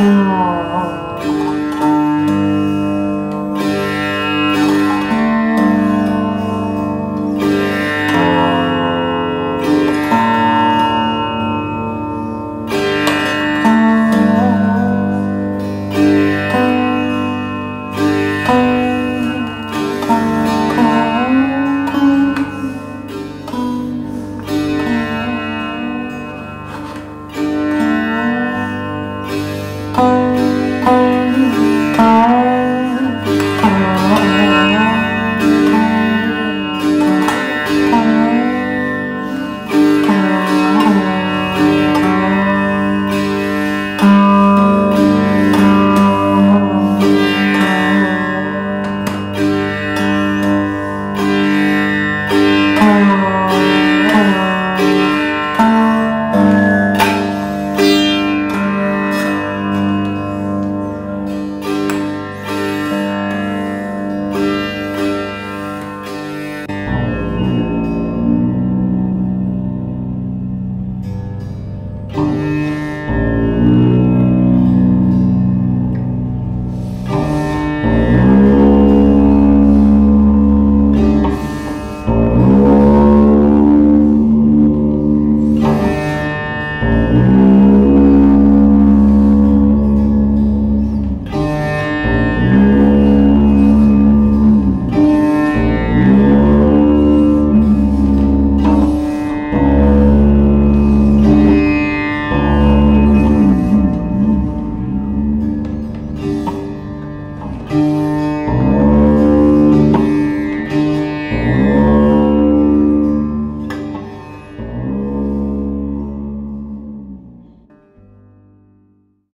あ